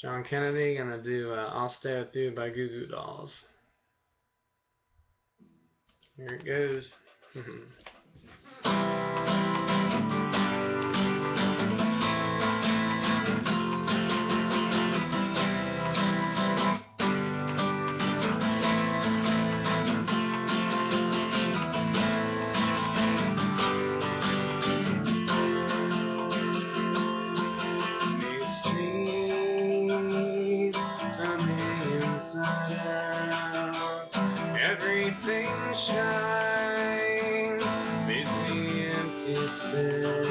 John Kennedy gonna do uh, I'll Stay With You by Goo Goo Dolls. Here it goes. things shine. Busy, empty still.